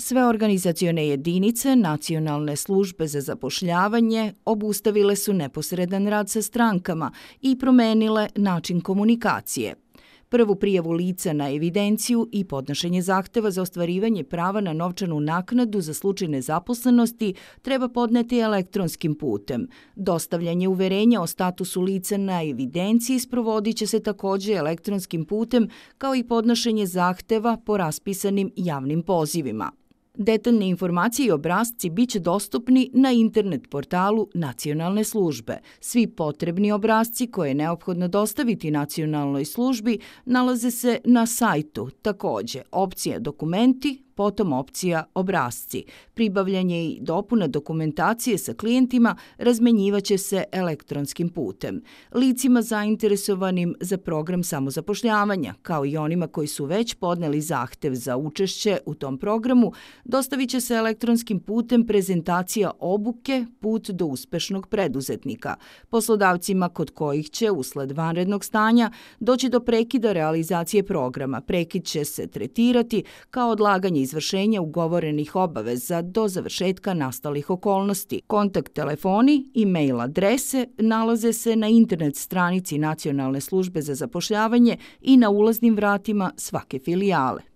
Sve organizacione jedinice Nacionalne službe za zapošljavanje obustavile su neposredan rad sa strankama i promenile način komunikacije. Prvu prijavu lica na evidenciju i podnošenje zahteva za ostvarivanje prava na novčanu naknadu za slučaj nezaposlenosti treba podneti elektronskim putem. Dostavljanje uverenja o statusu lica na evidenciji sprovodit će se također elektronskim putem kao i podnošenje zahteva po raspisanim javnim pozivima. Detaljne informacije i obrazci bit će dostupni na internet portalu nacionalne službe. Svi potrebni obrazci koje je neophodno dostaviti nacionalnoj službi nalaze se na sajtu. Također, opcija dokumenti potom opcija obrazci. Pribavljanje i dopuna dokumentacije sa klijentima razmenjivaće se elektronskim putem. Licima zainteresovanim za program samozapošljavanja, kao i onima koji su već podneli zahtev za učešće u tom programu, dostavit će se elektronskim putem prezentacija obuke Put do uspešnog preduzetnika. Poslodavcima kod kojih će usled vanrednog stanja doći do prekida realizacije programa. Prekid će se tretirati kao odlaganje izvršenja ugovorenih obaveza do završetka nastalih okolnosti. Kontakt telefoni i mail adrese nalaze se na internet stranici Nacionalne službe za zapošljavanje i na ulaznim vratima svake filijale.